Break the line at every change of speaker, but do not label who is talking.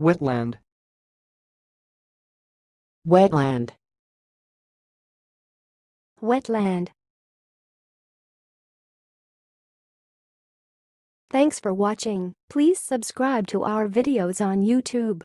Wetland.
Wetland.
Wetland. Thanks for watching. Please subscribe to our videos on YouTube.